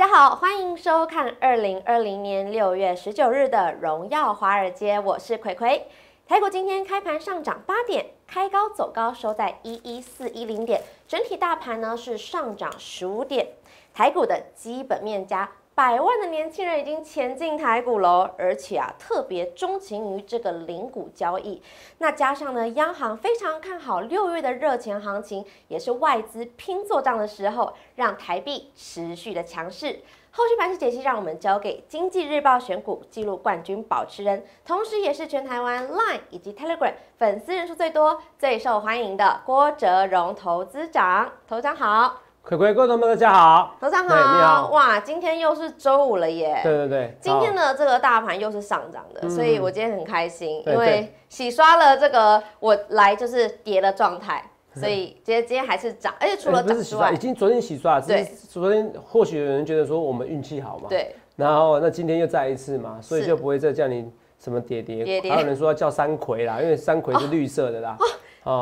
大家好，欢迎收看二零二零年六月十九日的荣耀华尔街，我是葵葵。台股今天开盘上涨八点，开高走高，收在一一四一零点，整体大盘呢是上涨十五点。台股的基本面加百万的年轻人已经前进台股喽，而且啊特别钟情于这个零股交易。那加上呢，央行非常看好六月的热钱行情，也是外资拼做账的时候，让台币持续的强势。后续盘势解析，让我们交给经济日报选股纪录冠军保持人，同时也是全台湾 Line 以及 Telegram 粉丝人数最多、最受欢迎的郭哲荣投资长。投长好。葵葵，各位同们，大家好，早上好，你好。哇，今天又是周五了耶。对对对，今天好的这个大盘又是上涨的，所以我今天很开心，因为洗刷了这个我来就是跌的状态，所以今天今天还是涨，而且除了涨之外已，经昨天洗刷了，只对。昨天或许有人觉得说我们运气好嘛，，对，然后那今天又再一次嘛，所以就不会再叫你什么叠叠，叠叠。还有人说要叫山葵啦，因为山葵是绿色的啦，哦，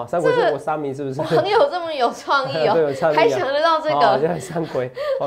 山葵这个是我沙弥是不是？网友这么有创意对有哦，创意啊还想得到这哦个。现在山葵，好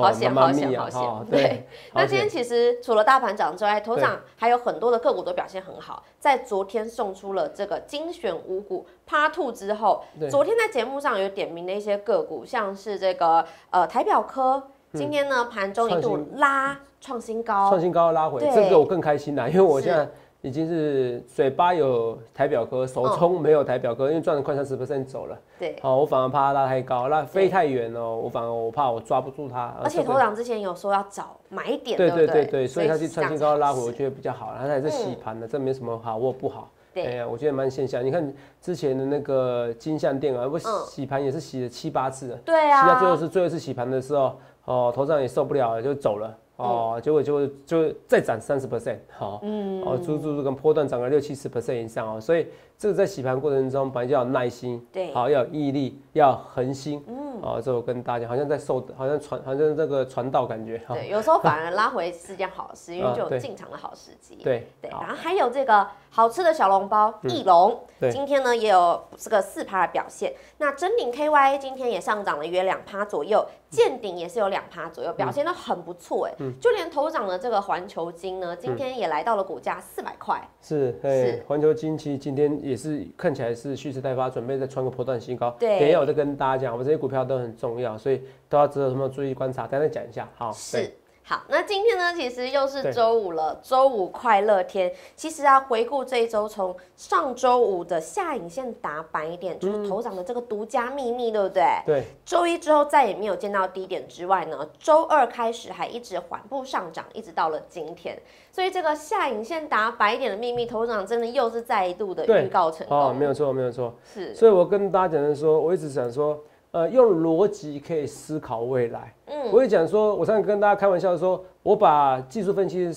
好险，好险，好险！哦对，那今天其实除了大盘涨之外，头上还有很多的个股都表现很好。在昨天送出了这个精选五股 Part Two 之后，昨天在节目上有点名的一些个股，像是这个呃台表科，今天呢盘中一度拉创新高创，新高拉回，对这个我更开心啦，因为我是现在已经是嘴巴有台表哥，手冲没有台表哥，因为赚了快三十 percent 走了。对。哦，我反而怕它拉太高，那飞太远哦，我反而我怕我抓不住它。而且这个头长之前有说要找买点，对不对对对，所以它去是这样创新高拉回，我觉得比较好，它还是洗盘的，这没什么好或不好。对哎呀，我觉得蛮现象。你看之前的那个金像店啊，不嗯洗盘也是洗了七八次了，对洗到最后啊，是最后一次洗盘的时候，哦，头上也受不了了，就走了。哦，嗯结果就就再涨三十 percent，好，哦，足足这个波段涨了六七十 percent 以上哦，所以这个在洗盘过程中，本来就要耐心，对。好，要有毅力，要恒心，嗯，哦，这我跟大家好像在受，好像传，好像这个传道感觉，哈，对，有时候反而拉回是件好事，因为就有进场的好时机。对对，然后还有这个好吃的小笼包翼龙，对。今天呢也有这个四趴的表现。那真鼎 KY 今天也上涨了约两趴左右，见顶也是有两趴左右，表现都很不错哎。就连头涨的这个环球金呢，今天也来到了股价四百块。是，是哎，环球金其实今天也是看起来是蓄势待发，准备再穿个波段新高。对等一下我再跟大家讲，我们这些股票都很重要，所以都要值得什么注意观察，等一下再讲一下。好，对是。好，那今天呢，其实又是周五了，周五快乐天。其实啊，回顾这一周，从上周五的下影线打板一点，就是头涨的这个独家秘密，对不对？对，周一之后再也没有见到低点之外呢，周二开始还一直缓步上涨，一直到了今天。所以这个下影线打白点的秘密，头长真的又是再一度的预告成功。哦，没有错，没有错。是，所以我跟大家讲的说，我一直想说，呃，用逻辑可以思考未来。嗯，我也讲说，我上次跟大家开玩笑说，我把技术分析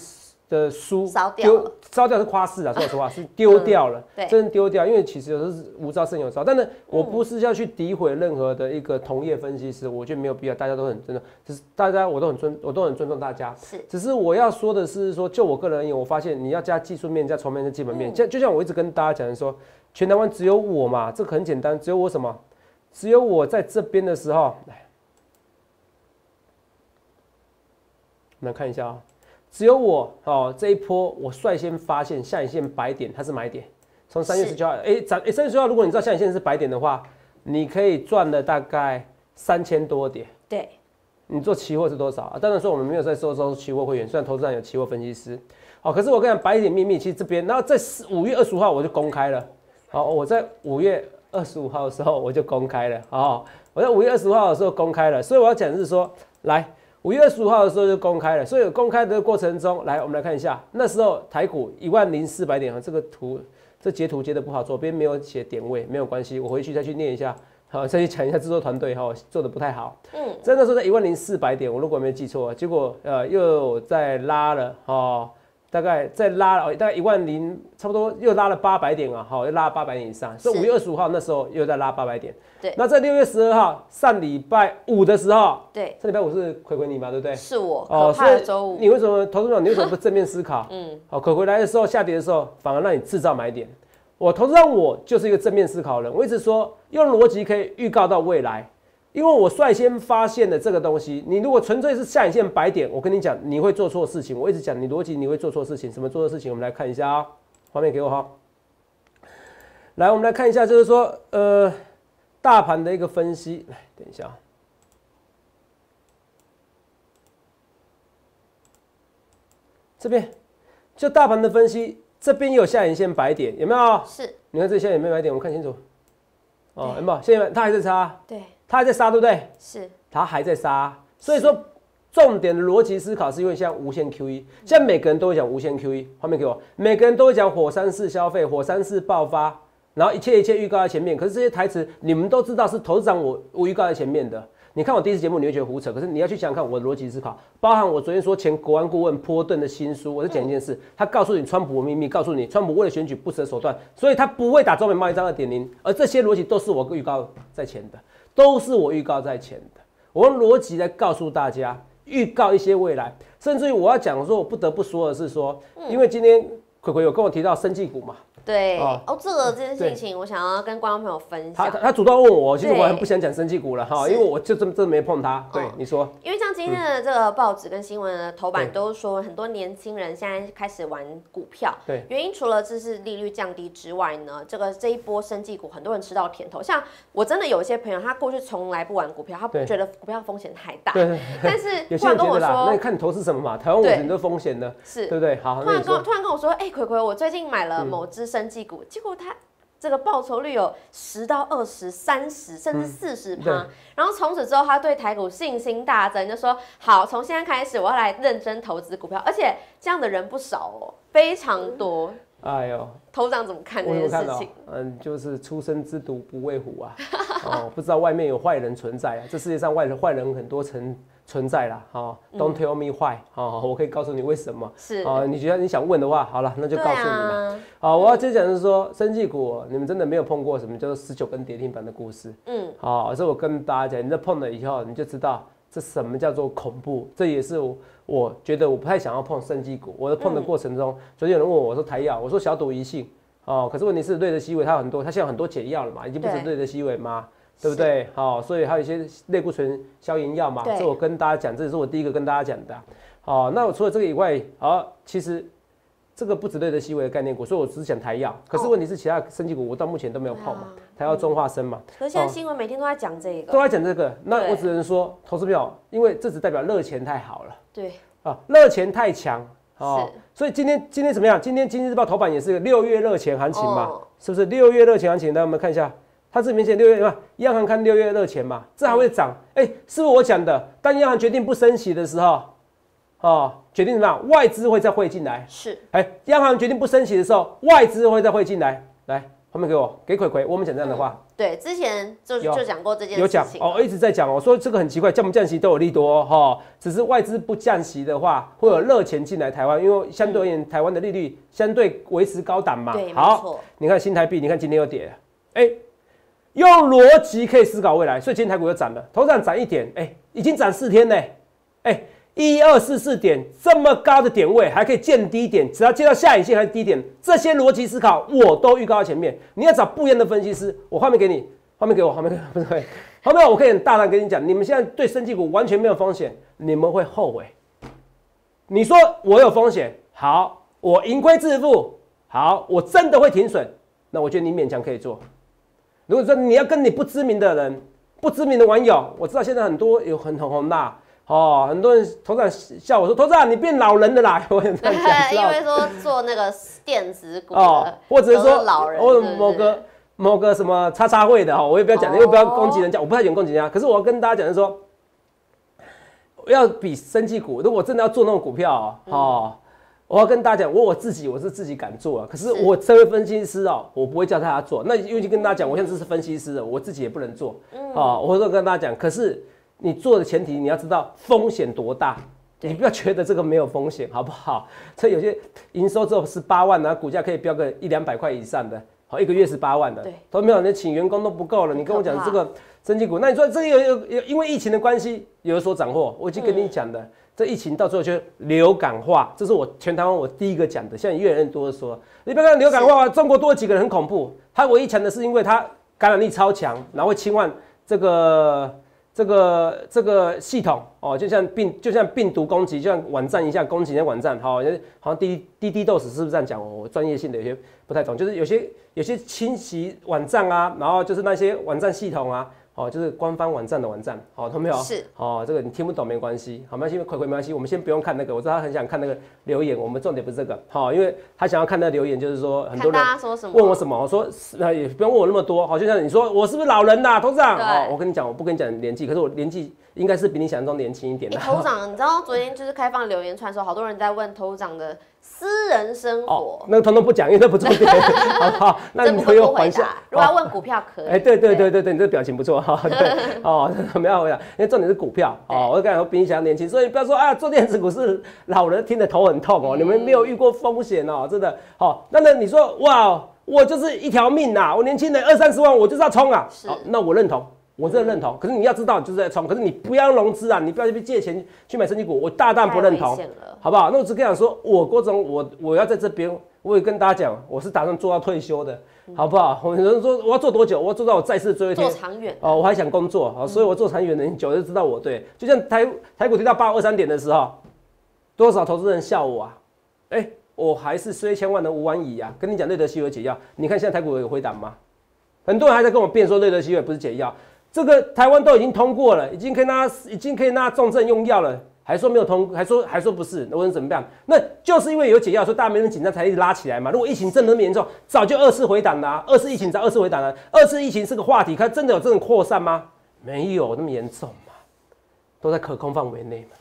的书烧掉了丢烧掉是夸饰啊，说实话是丢掉了，对真的丢掉，因为其实有时候是无招胜有招，但是我不是要去诋毁任何的一个同业分析师，我觉得没有必要，大家都很真的，只是大家我都很尊，我都很尊重大家。是，只是我要说的是说，就我个人而言，我发现你要加技术面、加筹面、加基本面，就、就像我一直跟大家讲的说，全台湾只有我嘛，这个很简单，只有我什么？只有我在这边的时候，来，我们看一下啊、只有我哦，这一波我率先发现下影线白点，它是买点。从三月十九号，哎，涨，哎，三月十九号，如果你知道下影线是白点的话，你可以赚了大概三千多点。对，你做期货是多少啊？当然说我们没有在收收期货会员，虽然投资上有期货分析师，好，可是我跟你讲白点秘密，其实这边，然后在五月二十五号我就公开了，好，我在五月二十五号的时候我就公开了，哦，我在五月二十五号的时候公开了，所以我要讲的是说，来五月二十五号的时候就公开了，所以公开的过程中，来我们来看一下，那时候台股一万零四百点啊，这个图这截图截的不好，左边没有写点位，没有关系，我回去再去念一下，好，再去讲一下制作团队哈，做的不太好。嗯，真的时候在一万零四百点，我如果没记错，结果呃又再拉了哦，大概再拉了哦大概一万零，差不多又拉了八百点啊，好，又拉了八百点以上。所以是五月二十五号那时候又在拉八百点。对那在六月十二号上礼拜五的时候，对，上礼拜五是葵葵你嘛，对不对？是我哦所以周五。你为什么投资者你为什么不正面思考？嗯，好，可回来的时候下跌的时候，反而让你制造买点。我投资让我就是一个正面思考的人，我一直说用逻辑可以预告到未来。因为我率先发现的这个东西，你如果纯粹是下影线白点，我跟你讲，你会做错事情。我一直讲你逻辑，你会做错事情。什么做错事情？我们来看一下啊，画面给我哈。来，我们来看一下，就是说，呃，大盘的一个分析。来，等一下。这边就大盘的分析，这边有下影线白点，有没有？是。你看这下有没有白点，我们看清楚。哦，有没有？现在它还在杀。对。它还在杀，对不对？是。它还在杀，所以说重点的逻辑思考是因为像无限 QE，现在每个人都会讲无限 QE。画面给我，每个人都会讲火山式消费、火山式爆发，然后一切一切预告在前面。可是这些台词你们都知道是投资长我我预告在前面的。你看我第一次节目，你会觉得胡扯。可是你要去想想看我的逻辑思考，包含我昨天说前国安顾问波顿的新书，我在讲一件事，他告诉你川普的秘密，告诉你川普为了选举不择手段，所以他不会打中美贸易战二点零。而这些逻辑都是我预告在前的，都是我预告在前的。我用逻辑来告诉大家，预告一些未来，甚至于我要讲说，我不得不说的是说，因为今天葵葵有跟我提到生技股嘛。对哦，这个这件事情，我想要跟观众朋友分享。他他主动问我，其实我很不想讲生技股了哈，因为我就这么真没碰它。对，你说。因为像今天的这个报纸跟新闻的头版都说，很多年轻人现在开始玩股票。对。原因除了这是利率降低之外呢，这个这一波生技股很多人吃到甜头。像我真的有一些朋友，他过去从来不玩股票，他不觉得股票风险太大。对。但是 突然跟我说，那你看你投资什么嘛？台湾股很多风险的，是对不对？好。突然跟突然跟我说，哎，葵葵，我最近买了某只生技股，结果。它这个报酬率有十到二十、三十，甚至四十趴。然后从此之后，他对台股信心大增，就说：“好，从现在开始，我要来认真投资股票。”而且这样的人不少哦，非常多。哎呦，头长怎么看这件事情？嗯，就是初生之犊不畏虎啊！哦，不知道外面有坏人存在啊！这世界上外人坏人很多层。存在了，哈，Don't tell me why，好，我可以告诉你为什么。是啊，你觉得你想问的话，好了，那就告诉你了。好，我要接讲是说，生技股，你们真的没有碰过什么叫做十九根跌停板的故事。嗯，好，这我跟大家讲，你这碰了以后，你就知道这什么叫做恐怖。这也是我觉得我不太想要碰生技股。我在碰的过程中，昨天有人问我，我说台药，我说小赌怡性，哦，可是问题是瑞德西韦它有很多，它现在很多解药了嘛，已经不是瑞德西韦吗？对不对？好，所以还有一些类固醇消炎药嘛，这我跟大家讲，这也是我第一个跟大家讲的。好，那我除了这个以外，好，其实这个不止对的细微的概念股，所以我只是讲台药。可是问题是，其他升级股我到目前都没有碰嘛，台药中化生嘛。可是现在新闻每天都在讲这个，都在讲这个，那我只能说，投资票，因为这只代表热钱太好了。对。啊，热钱太强。哦。所以今天今天怎么样？今天经济日报头版也是个六月热钱行情嘛，是不是？六月热钱行情，来我们看一下。它是明显六月嘛，央行看六月热钱嘛，这还会涨？哎，是不是我讲的？当央行决定不升息的时候，哦，决定什么？外资会再汇进来。是，哎，央行决定不升息的时候，外资会再汇进来。来，后面给我，给葵葵，我们讲这样的话。对，之前就就讲过这件事情。有讲哦，一直在讲哦，说这个很奇怪，降不降息都有利多哈，只是外资不降息的话，会有热钱进来台湾，因为相对而言，台湾的利率相对维持高档嘛。对，好，你看新台币，你看今天又跌，哎。用逻辑可以思考未来，所以今天台股又涨了，头涨涨一点，哎，已经涨四天嘞，哎，一二四四点这么高的点位还可以见低点，只要见到下影线还是低点，这些逻辑思考我都预告在前面。你要找不一样的分析师，我画面给你，画面给我，画面给不是，后面我可以很大胆跟你讲，你们现在对升绩股完全没有风险，你们会后悔。你说我有风险，好，我盈亏自负，好，我真的会停损，那我觉得你勉强可以做。如果说你要跟你不知名的人、不知名的网友，我知道现在很多有很很红的哦，很多人头上笑我说：“头长，你变老人的啦！” 我很在讲，因为说做那个电子股哦，或者是说老人，或者某个某个什么叉叉会的哈，我也不要讲，因为不要攻击人家，我不太喜欢攻击人家。可是我要跟大家讲的是说，要比生技股，如果真的要做那种股票哦。我要跟大家讲，我我自己我是自己敢做啊，可是我这位分析师哦，我不会叫大家做。那尤其跟大家讲，我现在是分析师的，我自己也不能做。啊，我会跟大家讲，可是你做的前提你要知道风险多大，你不要觉得这个没有风险，好不好？这有些营收只有十八万，然后股价可以飙个一两百块以上的，好一个月十八万的，都没有，你请员工都不够了。你跟我讲这个升级股，那你说这有有有因为疫情的关系有所涨货，我已经跟你讲的。这疫情到最后就流感化，这是我全台湾我第一个讲的。现在越来越多的说，你不要看流感化，中国多几个人很恐怖。他唯一强的是因为他感染力超强，然后会侵犯这个这个这个系统哦，就像病就像病毒攻击，就像网站一下攻击那网站，好，好像滴滴滴豆是是不是这样讲？我专业性的有些不太懂，就是有些有些侵袭网站啊，然后就是那些网站系统啊。哦，就是官方网站的网站，好，懂没有？是，哦，这个你听不懂没关系，好，没关系，葵葵没关系，我们先不用看那个，我知道他很想看那个留言，我们重点不是这个，好，因为他想要看那留言，就是说很多人问我什么，我说那也不用问我那么多，好，就像你说我是不是老人呐，董事长？哦，我跟你讲，我不跟你讲年纪，可是我年纪。应该是比你想象中年轻一点的。头长，你知道昨天就是开放留言串的时候，好多人在问头长的私人生活。那个通通不讲，因为那不重点，好不好？那你会有回答。如果要问股票，可以。哎，对对对对对，你这表情不错哈。对，哦，没有回答，因为重点是股票哦。我感觉比你想象年轻，所以不要说啊，做电子股是老人听得头很痛哦。你们没有遇过风险哦，真的。好，那那你说哇，我就是一条命呐，我年轻人二三十万，我就是要冲啊。好，那我认同。我真的认同，可是你要知道，就是在冲，可是你不要融资啊，你不要去借钱去买升级股，我大大不认同，好不好？那我只跟你讲说，我郭总，我我要在这边，我也跟大家讲，我是打算做到退休的，好不好？有人说我要做多久？我要做到我再世最后一天。做长远哦，我还想工作啊，所以我做长远的，你久就知道我对。就像台台股跌到八二三点的时候，多少投资人笑我啊？哎，我还是虽千万的吴万乙啊，跟你讲瑞德西韦解药，你看现在台股有回档吗？很多人还在跟我辩说瑞德西韦不是解药。这个台湾都已经通过了，已经可以拿，已经可以拿重症用药了，还说没有通，还说还说不是，那我能怎么办？那就是因为有解药，所以大家没人紧张，才一直拉起来嘛。如果疫情真的那么严重，早就二次回档了。二次疫情早二次回档了。二次疫情是个话题，它真的有这种扩散吗？没有那么严重嘛，都在可控范围内嘛。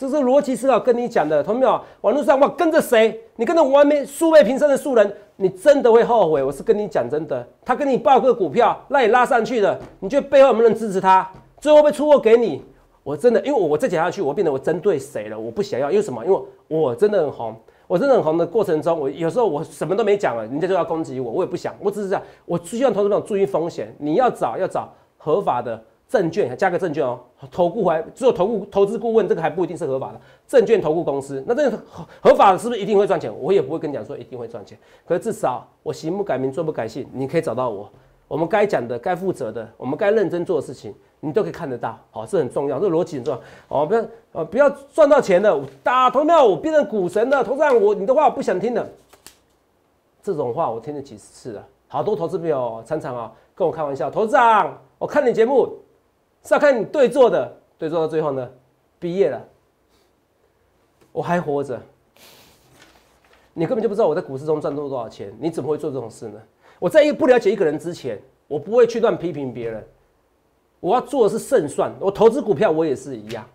这是逻辑思考跟你讲的，同没有？网络上哇，跟着谁？你跟着完美数倍平生的素人。你真的会后悔，我是跟你讲真的。他跟你报个股票，那你拉上去的，你觉得背后有没有人支持他？最后被出货给你，我真的，因为我再讲下去，我变得我针对谁了？我不想要，因为什么？因为我真的很红，我真的很红的过程中，我有时候我什么都没讲了，人家就要攻击我，我也不想，我只是这样，我希望投资者注意风险，你要找要找合法的。证券加个证券哦，投顾还只有投顾投资顾问，这个还不一定是合法的。证券投顾公司，那这个合法的是不是一定会赚钱？我也不会跟你讲说一定会赚钱，可是至少我行不改名，坐不改姓，你可以找到我。我们该讲的、该负责的、我们该认真做的事情，你都可以看得到。好，这很重要，这逻辑很重要。哦，不要呃不要赚到钱的打投票，我变成股神了，投资人我你的话我不想听的。这种话我听了几十次了，好多投资朋友常常啊跟我开玩笑，投资长，我看你节目。是要看你对坐的，对坐到最后呢，毕业了，我还活着，你根本就不知道我在股市中赚多多少钱，你怎么会做这种事呢？我在一不了解一个人之前，我不会去乱批评别人，我要做的是胜算。我投资股票，我也是一样，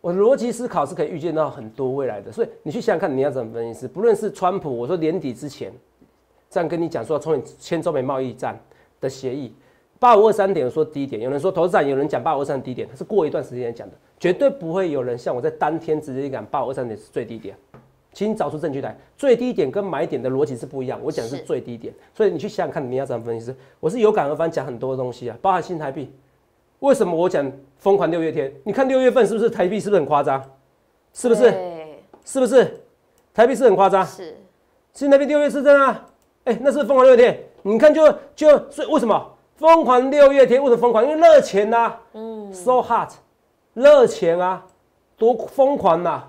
我的逻辑思考是可以预见到很多未来的。所以你去想想看，你要怎么分析？不论是川普，我说年底之前这样跟你讲说，从签中美贸易战的协议。八五二三点说低点，有人说投资站，有人讲八五二三低点，他是过一段时间讲的，绝对不会有人像我在当天直接讲八五二三点是最低点，请你找出证据来。最低点跟买点的逻辑是不一样，我讲的是最低点，所以你去想想看，你要怎么分析？我是有感而发讲很多东西啊，包含新台币。为什么我讲疯狂六月天？你看六月份是不是台币是不是很夸张？是不是？是不是？台币是很夸张。是。新台币六月是真啊？哎，那是疯狂六月天。你看就就所以为什么？疯狂六月天为什么疯狂？因为热钱呐，嗯，so hot，热钱啊，多疯狂呐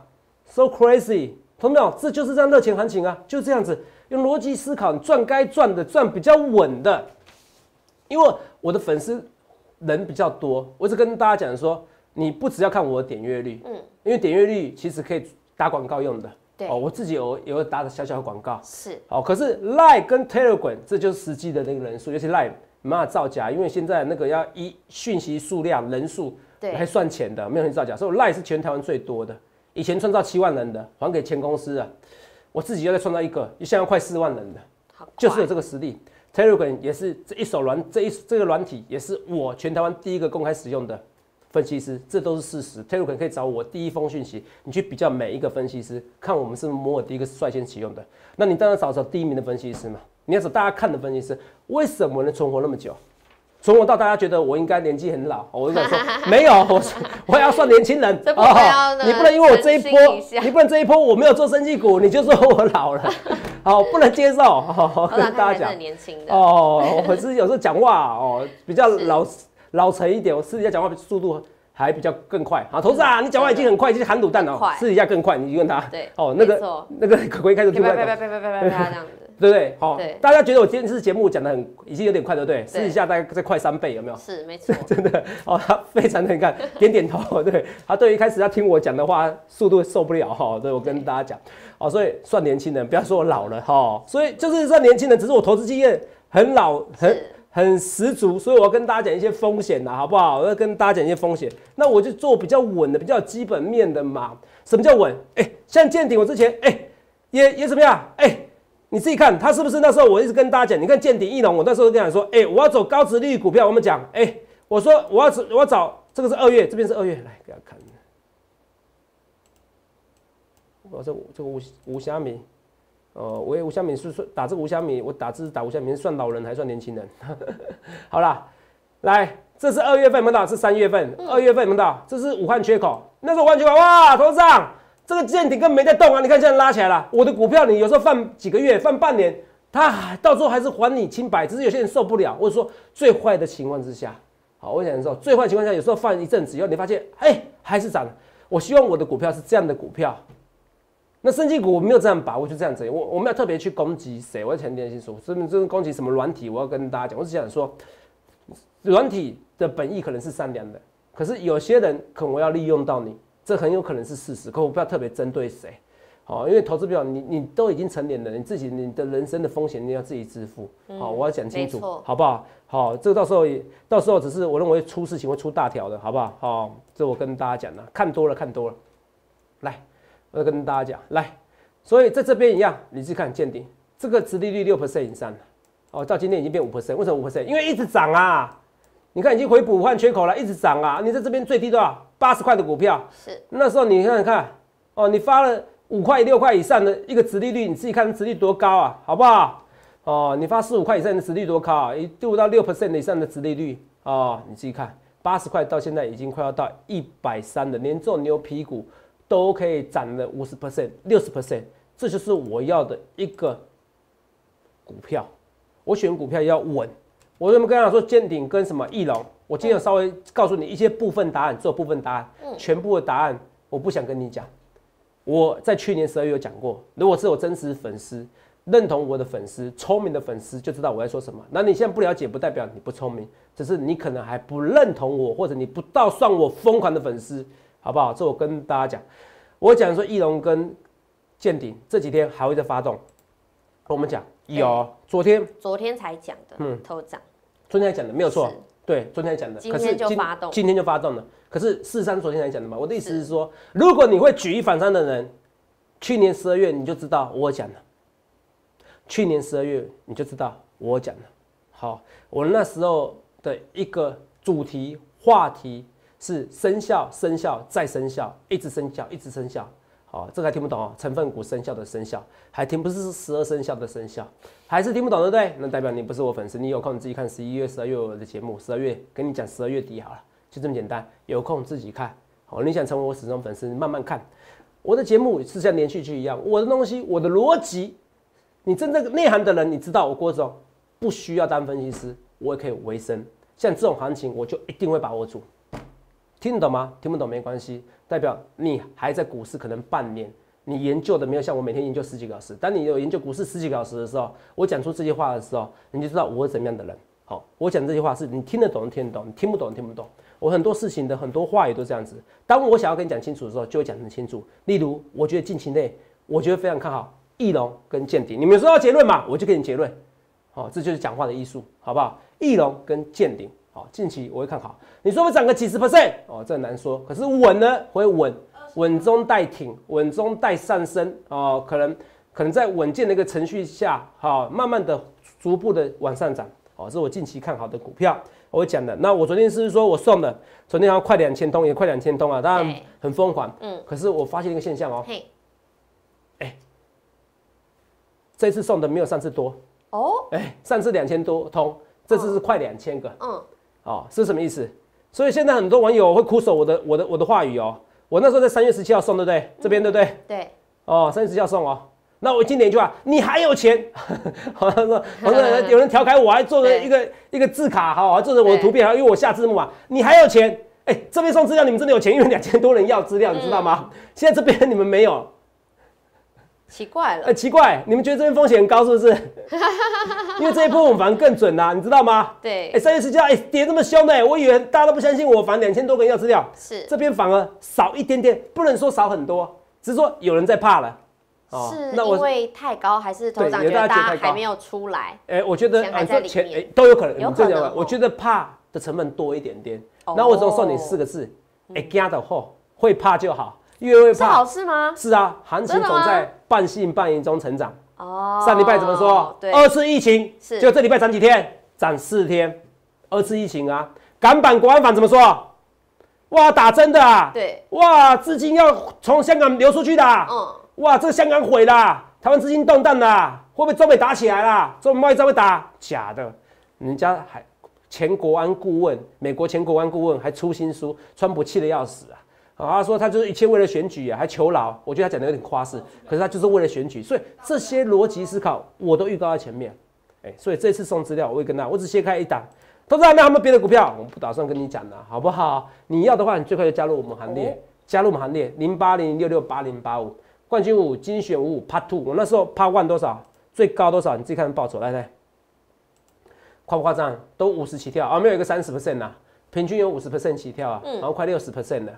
，so crazy，同没有？这就是这样热钱行情啊，就这样子，用逻辑思考，赚该赚的，赚比较稳的。因为我的粉丝人比较多，我只跟大家讲说，你不只要看我的点阅率，嗯，因为点阅率其实可以打广告用的，对哦，我自己有有打的小小的广告，是，哦，可是 Line 跟 Telegram 这就是实际的那个人数，尤其 Line。没办法造假，因为现在那个要一讯息数量人数来算钱的，没有人造假。所以赖是全台湾最多的，以前创造七万人的还给前公司啊，我自己又再创造一个，现在快四万人的，就是有这个实力。Telegram 也是这一手软，这一这个软体也是我全台湾第一个公开使用的分析师，这都是事实。Telegram 可以找我第一封讯息，你去比较每一个分析师，看我们是摩尔第一个率先启用的，那你当然找找第一名的分析师嘛。你要找大家看的分析师，为什么能存活那么久？存活到大家觉得我应该年纪很老，我就想说 没有，我我要算年轻人哦。你不能因为我这一波，你不能这一波我没有做生技股，你就说我老了，好不能接受。跟大家讲，哦，我是有时候讲话哦比较老老成一点，我私底下讲话速度还比较更快。好，投资啊，你讲话已经很快，就是含卤蛋了，私底下更快，你问他。对，哦，那个那个可以开始听不到。啪啪啪啪啪啪啪这样子，对不对？好，大家觉得我今天这节目讲的很已经有点快，对不对？私底下大概再快三倍，有没有？是，没错。真的哦，他非常的你看，点点头，对他对一开始要听我讲的话，速度受不了哈。对我跟大家讲，哦，所以算年轻人，不要说我老了哈。所以就是算年轻人，只是我投资经验很老很。很十足，所以我要跟大家讲一些风险的好不好？我要跟大家讲一些风险，那我就做比较稳的、比较基本面的嘛。什么叫稳？哎，像见顶，我之前哎也也怎么样？哎，你自己看，他是不是那时候我一直跟大家讲？你看见顶一龙，我那时候跟你说，哎，我要走高值利率股票。我们讲，哎，我说我要我要找这个是二月，这边是二月，来给大家看。我说这个吴吴虾米。哦，我吴虾米是算打这个吴虾米，我打字打吴虾米算老人还算年轻人？好了，来，这是二月份，没到是三月份，二月份没到，这是武汉缺口，那时候武汉缺口，哇，头上这个舰顶根本没在动啊！你看现在拉起来了，我的股票你有时候放几个月，放半年，它到时候还是还你清白，只是有些人受不了，或者说最坏的情况之下，好，我想说最坏情况下，有时候放一阵子以后，你发现哎还是涨，我希望我的股票是这样的股票。那升级股我没有这样把握，就这样子。我我们要特别去攻击谁？我要前提先说，这这是攻击什么软体？我要跟大家讲，我只想说，软体的本意可能是善良的，可是有些人可能要利用到你，这很有可能是事实。可我不要特别针对谁，好，因为投资票你你都已经成年了，你自己你的人生的风险你要自己支付。好，我要讲清楚，好不好？好，这个到时候也到时候只是我认为出事情会出大条的，好不好？好，这我跟大家讲了，看多了看多了，来。我要跟大家讲，来，所以在这边一样，你去看见顶，这个殖利率六 percent 以上的，哦，到今天已经变五 percent，为什么五 percent？因为一直涨啊，你看已经回补换缺口了，一直涨啊，你在这边最低多少？八十块的股票，是那时候你看看，哦，你发了五块六块以上的一个殖利率，你自己看殖利率多高啊，好不好？哦，你发四五块以上的殖利率多高啊？一度到六 percent 以上的殖利率哦，你自己看，八十块到现在已经快要到一百三了连做牛皮股。都可以涨了五十 percent、六十 percent，这就是我要的一个股票。我选股票要稳。我怎么跟他说？坚鼎跟什么翼龙？我今天稍微告诉你一些部分答案，做部分答案。全部的答案我不想跟你讲。我在去年十二月有讲过，如果是我真实粉丝、认同我的粉丝、聪明的粉丝，就知道我在说什么。那你现在不了解，不代表你不聪明，只是你可能还不认同我，或者你不到算我疯狂的粉丝。好不好？这我跟大家讲，我讲说翼龙跟见顶这几天还会再发动。我们讲有，昨天昨天才讲的，嗯，头涨。昨天才讲的没有错，对，昨天才讲的。今天就发动，今天就发动了。可是四三昨天才讲的嘛。我的意思是说，如果你会举一反三的人，去年十二月你就知道我讲了。去年十二月你就知道我讲了。好，我那时候的一个主题话题。是生效，生效，再生效，一直生效，一直生效。哦，这个还听不懂哦。成分股生效的生效，还听不是十二生肖的生效，还是听不懂，对不对？那代表你不是我粉丝。你有空你自己看十一月、十二月我的节目。十二月跟你讲十二月底好了，就这么简单。有空自己看。好，你想成为我始终粉丝，慢慢看。我的节目是像连续剧一样，我的东西，我的逻辑，你真正内涵的人，你知道我郭总不需要当分析师，我也可以维生。像这种行情，我就一定会把握住。听得懂吗？听不懂没关系，代表你还在股市可能半年，你研究的没有像我每天研究十几个小时。当你有研究股市十几个小时的时候，我讲出这些话的时候，你就知道我是怎么样的人。好，我讲这些话是你听得懂听得懂，你听不懂听不懂。我很多事情的很多话语都这样子。当我想要跟你讲清楚的时候，就会讲很清楚。例如，我觉得近期内，我觉得非常看好翼龙跟见顶。你们说到结论嘛，我就给你结论。好，这就是讲话的艺术，好不好？翼龙跟见顶。好，近期我会看好。你说会涨个几十 percent 哦，这很难说。可是稳呢，会稳，稳中带挺，稳中带上升哦，可能可能在稳健的一个程序下，好，慢慢的逐步的往上涨。哦，是我近期看好的股票，我讲的。那我昨天是说我送的，昨天好像快两千通，也快两千通啊，当然很疯狂。嗯。可是我发现一个现象哦，嘿，哎，这次送的没有上次多哦，哎，上次两千多通，这次是快两千个。嗯。哦，是什么意思？所以现在很多网友会苦守我的我的我的话语哦。我那时候在三月十七号送，对不对？这边对不对？对。哦，三月十七号送哦。那我经典一句话，你还有钱？好像说，好像 有人调侃我，还做了一个一个字卡，好，还做着我的图片，还因为我下字幕啊。你还有钱？哎、这边送资料，你们真的有钱，因为两千多人要资料，你知道吗？现在这边你们没有，奇怪了呃，，奇怪，你们觉得这边风险很高是不是？因为这一波我们反而更准啦、你知道吗？对哎、，三月十七号，哎、跌这么凶呢、我以为大家都不相信我，反正两千多个人要资料，是这边反而少一点点，不能说少很多，只是说有人在怕了。哦是因为太高，还是头对有长觉得大家觉得太高还没有出来？哎、我觉得钱还啊在里面都有可能，有你这样可能哦我觉得怕的成分多一点点。哦然后我只能送你四个字，哎、惊的货会怕就好，越会是好。事吗？是啊，行情总在半信半疑中成长。哦，上礼拜怎么说？对，二次疫情是就这礼拜涨几天？涨四天。二次疫情啊，港版国安法怎么说？哇，打针的啊！对，哇，资金要从香港流出去的啊、嗯，哇，这个香港毁了，台湾资金动荡啦，会不会中美打起来啦？中美贸易战会打？假的，人家还前国安顾问，美国前国安顾问还出新书，川普气得要死啊！啊，他说他就是一切为了选举啊，还求饶。我觉得他讲的有点夸饰，可是他就是为了选举，所以这些逻辑思考我都预告在前面。哎、所以这次送资料我会跟他，我只切开一档。投资还没有没有别的股票，我不打算跟你讲了，好不好？你要的话，你最快就加入我们行列，哦加入我们行列零八零六六八零八五冠军五精选五五 Part Two，我那时候 Part One 多少？最高多少？你自己看报酬，来来，夸不夸张？都五十起跳啊，没有一个三十 percent 呐，平均有五十 percent 起跳啊，然后快六十 percent 的。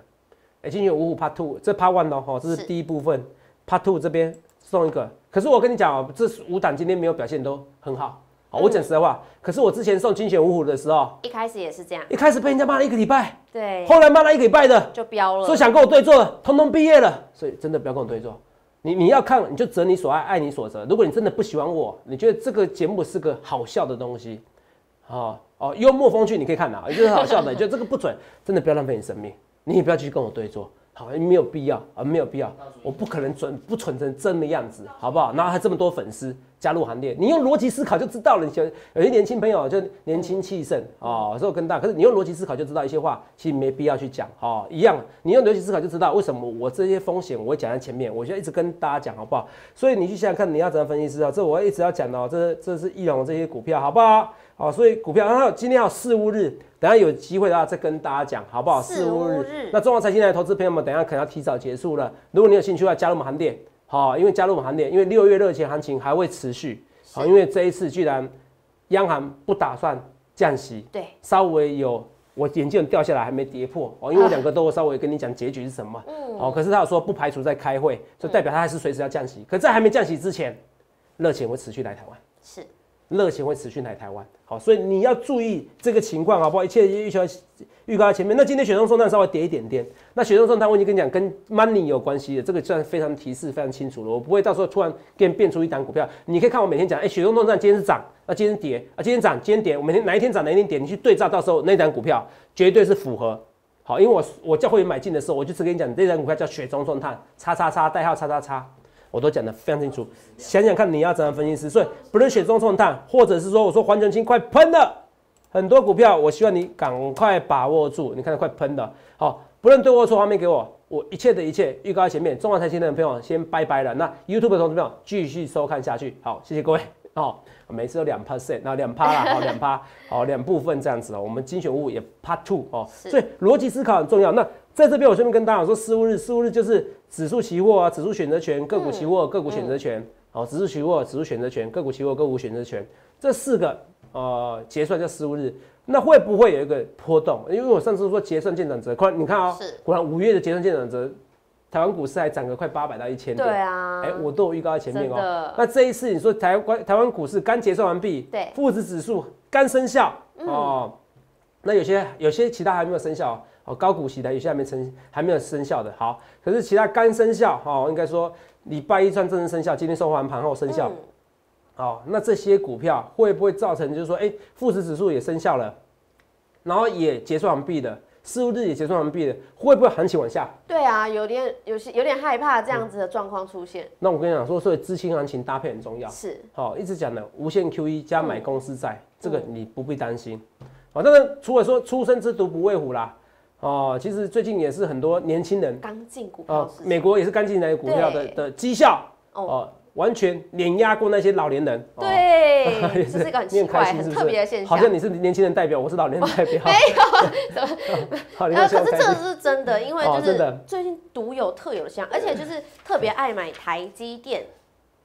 哎，精选五虎 Part Two，这 Part One 哦，吼这是是第一部分，Part Two 这边送一个。可是我跟你讲哦，这五档今天没有表现都很好。好，我讲实在话，可是我之前送精选五虎的时候，一开始也是这样，一开始被人家骂了一个礼拜，对，后来骂了一个礼拜的，就飙了，说想跟我对坐的，通通毕业了，所以真的不要跟我对坐。你你要看，你就择你所爱，爱你所择。如果你真的不喜欢我，你觉得这个节目是个好笑的东西，哦哦，幽默风趣你可以看的，就是好笑的，你觉得这个不准，真的不要浪费你生命，你也不要继续跟我对坐，好，没有必要啊，没有必要，我不可能准不蠢成真的样子，好不好？然后还这么多粉丝加入行列，你用逻辑思考就知道了。你有有些年轻朋友就年轻气盛哦，有时候跟大，可是你用逻辑思考就知道一些话，其实没必要去讲哦，一样，你用逻辑思考就知道为什么我这些风险我会讲在前面，我就一直跟大家讲好不好？所以你去想想看，你要怎样分析知道？这我一直要讲的哦，这这是易龙这些股票好不好？好，所以股票，然后今天还有四五日，等下有机会的话再跟大家讲好不好？四五日那中华财经台的投资朋友们，等下可能要提早结束了。如果你有兴趣的话，加入我们行列，好，因为加入我们行列，因为六月热钱行情还会持续，好，因为这一次居然央行不打算降息，对，稍微有我眼镜掉下来还没跌破哦，因为我两个都稍微跟你讲结局是什么，嗯哦，可是他有说不排除在开会，所以代表他还是随时要降息。可在还没降息之前，热钱会持续来台湾。是热钱会持续来台湾，好，所以你要注意这个情况，好不好？一切预告预告在前面。那今天雪中送炭稍微跌一点点，那雪中送炭我已经跟你讲，跟 money 有关系的，这个算非常提示非常清楚了。我不会到时候突然给你变出一档股票，你可以看我每天讲，哎、雪中送炭今天是涨，啊今天跌，啊今天涨，今天跌，我每天哪一天涨哪一天跌，你去对照，到时候那档股票绝对是符合。好，因为我我叫会员买进的时候，我就只跟你讲，这档股票叫雪中送炭，叉叉叉代号叉叉叉。我都讲得非常清楚，想想看你要怎样分析师，所以不论雪中送炭，或者是说我说环球金快喷了，很多股票，我希望你赶快把握住，你看快喷了，好，不论对或错，画面给我，我一切的一切预告在前面，中华财经的朋友先拜拜了，那 YouTube 的同志朋友继续收看下去，好，谢谢各位，好，每次都两 percent，那两趴啦，好两趴，好两部分这样子哦，我们精选物也 Part Two 哦，所以逻辑思考很重要，那。在这边，我顺便跟大家讲说，四五日，四五日就是指数期货啊，指数选择权、个股期货、个股选择权，好、指数期货、指数选择权、个股期货、个股选择权，这四个呃结算叫十五日，那会不会有一个波动？因为我上次说结算见涨折，快你看啊、是果然五月的结算见涨折，台湾股市还涨了快八百到一千对点，啊，哎、我都有预告在前面哦、那这一次你说台湾台湾股市刚结算完毕，对富时指数刚生效、哦，那有些有些其他还没有生效哦，高股息的有些还没生还没有生效的，好，可是其他刚生效哦，应该说礼拜一算正式生效，今天收完盘后生效，嗯好、那这些股票会不会造成就是说，哎、富时指数也生效了，然后也结算完毕的，四五日也结算完毕的，会不会行情往下？对啊，有点有些有点害怕这样子的状况出现，那我跟你讲说，所以资金行情搭配很重要。是好、一直讲的无限 QE 加买公司债，这个你不必担心。好、当然除了说出生之犊不畏虎啦，哦，其实最近也是很多年轻人刚进股哦票美国也是刚进来的股票的的绩效哦哦，完全碾压过那些老年人。哦对，这是一个很奇怪、特别的现象。好像你是年轻人代表，我是老年人代表。没有，好，你呃，可是这个是真的，因为就是最近独有特有的现象，而且就是特别爱买台积电，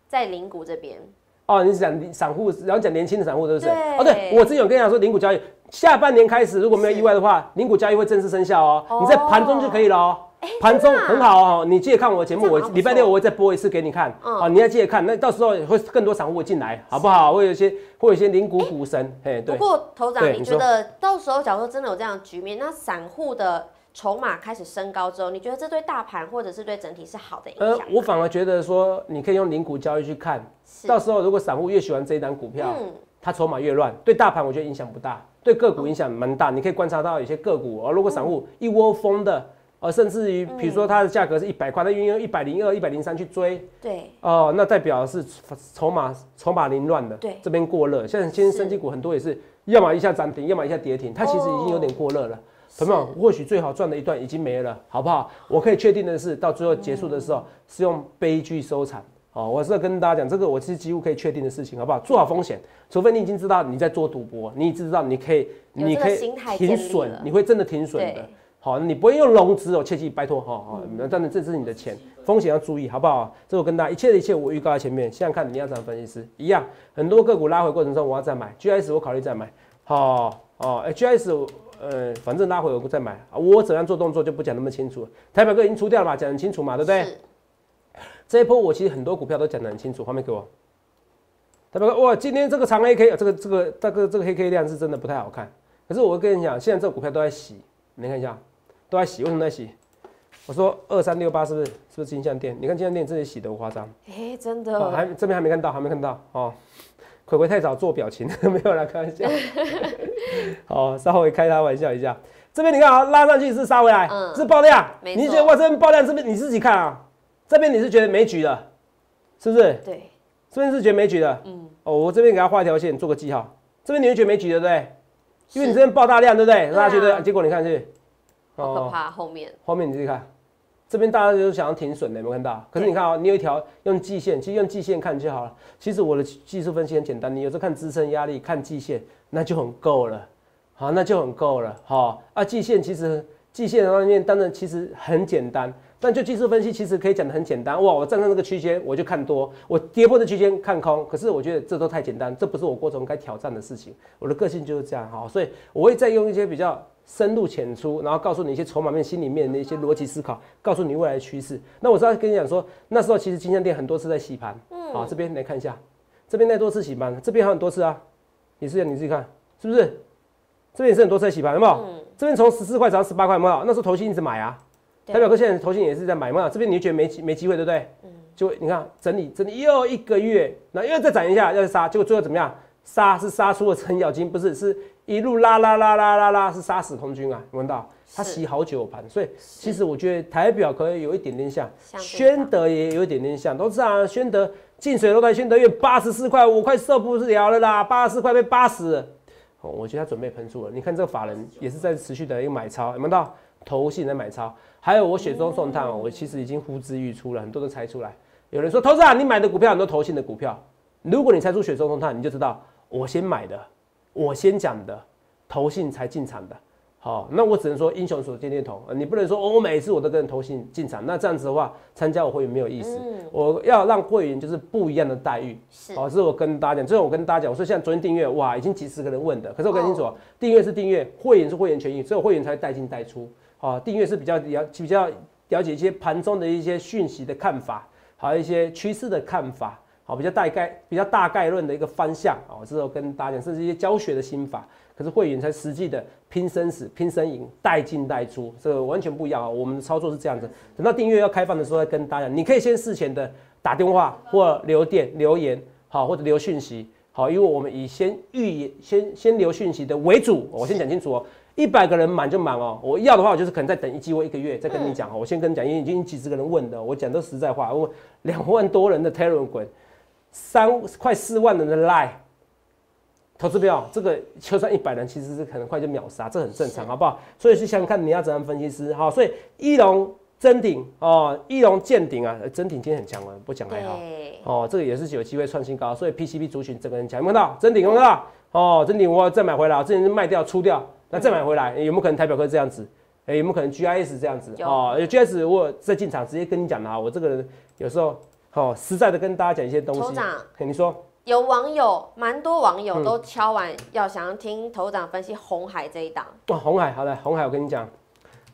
在零股这边。哦，你是讲散户，然后讲年轻的散户，对不对？对哦，对，我之前有跟你讲说，零股交易下半年开始，如果没有意外的话，零股交易会正式生效哦。哦你在盘中就可以了哦。盘中很好哦，你记得看我的节目，我礼拜六我会再播一次给你看。嗯哦，你要记得看，那到时候会更多散户会进来，好不好？会有一些会有一些零股股神，嘿，对。不过头长，你觉得到时候假如说真的有这样的局面，那散户的筹码开始升高之后，你觉得这对大盘或者是对整体是好的影响？，呃我反而觉得说，你可以用零股交易去看，到时候如果散户越喜欢这一档股票，嗯，它筹码越乱，对大盘我觉得影响不大，对个股影响蛮大。你可以观察到有些个股，哦，如果散户一窝蜂的，呃，甚至于比如说它的价格是一百块，它愿意用一百零二、一百零三去追，对，哦、那代表是筹码筹码凌乱的，对这边过热。像现在是升级股很多也是，要么一下涨停，要么一下跌停，它其实已经有点过热了。朋友们，或许最好赚的一段已经没了，好不好？我可以确定的是，到最后结束的时候是用悲剧收场。哦，我是要跟大家讲，这个我是几乎可以确定的事情，好不好？做好风险，除非你已经知道你在做赌博，你已经知道你可以，你可以停损，你会真的停损的。好，你不会用融资哦，切记拜托哈，好，那当然这是你的钱，风险要注意，好不好？这我跟大家一切的一切我预告在前面，现在看你要怎么分析师一样，很多个股拉回过程中我要再买，GS 我考虑再买，好哦，哎 GS 呃反正拉回我再买啊，我怎样做动作就不讲那么清楚，台表哥已经出掉了嘛，讲得很清楚嘛，对不对？是这一波我其实很多股票都讲得很清楚，画面给我。台表哥，哇，今天这个长黑 K，这个这个这个这个黑 K 量是真的不太好看。可是我跟你讲，现在这个股票都在洗，你看一下，都在洗，为什么在洗？我说二三六八是不是是不是金像店？你看金像店这里洗的不夸张，哎，真哦，还的，这边还没看到，还没看到哦。葵葵太早做表情，没有啦，开玩笑。好，稍微开他玩笑一下。这边你看啊，拉上去是杀回来，嗯是爆量。你觉得哇，这边爆量，这边你自己看啊，这边你是觉得没局的，是不是？对，这边是觉得没局的。嗯，哦，我这边给他画一条线，做个记号。这边你会觉得没局的，对不对？因为你是这边爆大量，对不对？对啊拉下去对，结果你看是，好可怕，后面后面你自己看，这边大家都想要停损的，有没有看到？可是你看啊、你有一条用季线，其实用季线看就好了。其实我的技术分析很简单，你有时候看支撑压力，看季线，那就很够了。好，那就很够了。好啊，季线其实季线方面当然其实很简单，但就技术分析其实可以讲的很简单。哇，我站在那个区间我就看多，我跌破的区间看空。可是我觉得这都太简单，这不是我郭总该挑战的事情。我的个性就是这样哈，所以我会再用一些比较深入浅出，然后告诉你一些筹码面、心里面的一些逻辑思考，告诉你未来的趋势。那我知道跟你讲说，那时候其实金项店很多次在洗盘，嗯好，这边来看一下，这边那多次洗盘，这边还有很多次啊，你是你自己看是不是？这边也是很多次在洗盘，有没有？嗯，这边从十四块涨到十八块，有没有？那时候投信一直买啊，对代表哥现在投信也是在买嘛。这边你就觉得没机没机会，对不对？嗯就你看整理整理又一个月，那又再涨一下，要杀，结果最后怎么样？杀是杀出了程咬金，不是是一路拉拉拉拉拉拉，是杀死空军啊！有闻到？他洗好久盘，所以其实我觉得台表可以有一点点像，宣德也有一点点像，都是啊。宣德近水楼台，宣德院八十四块我，快受不了了啦，八十四块被八十。哦，我觉得他准备喷出了。你看这个法人也是在持续的一个买超，有没有到投信在买超？还有我雪中送炭哦，我其实已经呼之欲出了，很多都猜出来。有人说，投资啊，你买的股票很多投信的股票，如果你猜出雪中送炭，你就知道我先买的，我先讲的，投信才进场的。好，那我只能说英雄所见略同，呃你不能说、哦我每次我都跟投信进场，那这样子的话，参加我会员没有意思。嗯我要让会员就是不一样的待遇。是好，这是我跟大家讲，这是我跟大家讲，我说现在昨天订阅哇，已经几十个人问的，可是我跟你哦说，订阅是订阅，会员是会员权益，只有会员才会带进带出。啊，订阅是比较了比较了解一些盘中的一些讯息的看法，还有一些趋势的看法，好，比较大概比较大概论的一个方向啊，这是我跟大家讲，甚至一些教学的心法。可是会员才实际的拼生死、拼生赢、带进带出，这个完全不一样啊！我们的操作是这样子，等到订阅要开放的时候再跟大家讲，你可以先事前的打电话或留电留言，好，或者留讯息，好，因为我们以先预言、先先留讯息的为主，我先讲清楚哦。一百个人满就满哦，我要的话，我就是可能再等一季或一个月再跟你讲哦。我先跟你讲，因为已经几十个人问的，我讲都实在话。我两万多人的 Telegram，三快四万人的 Line，投资票这个就算一百人，其实是可能快就秒杀，这很正常，好不好？所以是想看你要怎样分析师，好，所以一龙真顶哦，翼龙见顶啊，真顶今天很强啊，不讲还好，哦，这个也是有机会创新高，所以 PCB 族群整个人强，有没有看到？真顶有没有看到？哦，真顶我再买回来，之前是卖掉出掉，那再买回来，有没有可能台表科这样子？哎，有没有可能 GIS 这样子？有哦有，GIS 我在进场直接跟你讲的啊，我这个人有时候哦实在的跟大家讲一些东西。头长嘿你说有网友蛮多网友嗯都敲完要想要听头长分析红海这一档，哇，红海好了，红海我跟你讲，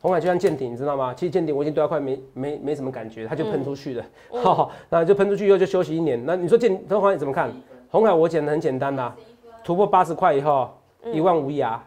红海就像舰艇，你知道吗？其实舰艇我已经对它快没没没什么感觉，它就喷出去了，嗯 好、那就喷出去以后就休息一年。那你说舰红海怎么看？红海我讲的很简单啦、突破八十块以后，一望无涯，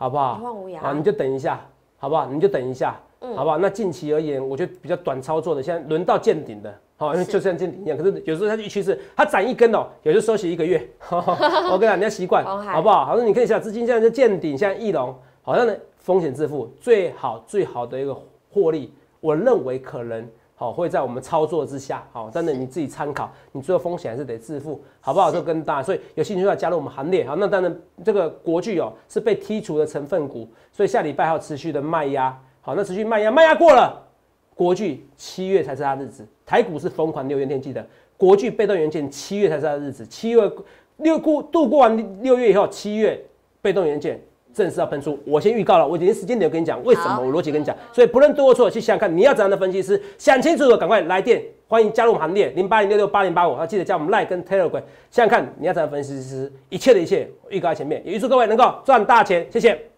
好不好？一望无涯啊，你就等一下，好不好？你就等一下，嗯好不好？那近期而言，我觉得比较短操作的，现在轮到见顶的，好，因为是就像见顶一样。可是有时候它一趋势，它涨一根哦，有时候休息一个月。我跟你讲，你要习惯，好不好？好，那你看一下资金现在就见顶，现在翼龙好像呢风险自负，最好最好的一个获利，我认为可能。好，会在我们操作之下，好，但是你自己参考，你最后风险还是得自负，好不好？是这跟大家，所以有兴趣的话加入我们行列，好，那当然这个国巨哦是被剔除的成分股，所以下礼拜还有持续的卖压，好，那持续卖压，卖压过了，国巨七月才是它日子，台股是疯狂六元天，记得国巨被动元件七月才是它的日子，七月六过度过完六月以后，七月被动元件正式要喷出。我先预告了，我已经时间点跟你讲为什么，我逻辑跟你讲，所以不论对或错，去想想看你要怎样的分析师，想清楚的赶快来电，欢迎加入我们行列零八零六六八零八五，要记得加我们 Line 跟 Telegram，想想看你要怎样分析师，一切的一切预告在前面，也预祝各位能够赚大钱，谢谢。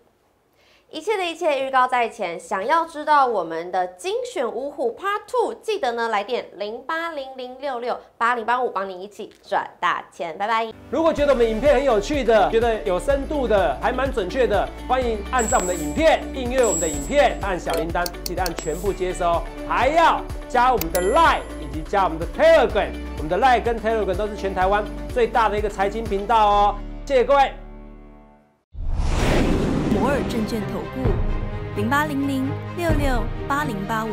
一切的一切预告在前，想要知道我们的精选五虎 Part Two，记得呢来电零八零零六六八零八五，帮你一起赚大钱，拜拜。如果觉得我们影片很有趣的，觉得有深度的，还蛮准确的，欢迎按照我们的影片，订阅我们的影片，按小铃铛，记得按全部接收，还要加我们的 Line 以及加我们的 Telegram，我们的 Line 跟 Telegram 都是全台湾最大的一个财经频道哦，谢谢各位。摩尔证券投顾零八零零六六八零八五。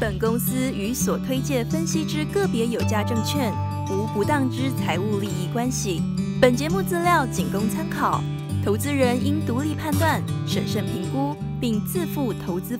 本公司与所推介分析之个别有价证券无不当之财务利益关系。本节目资料仅供参考，投资人应独立判断、审慎评估，并自负投资。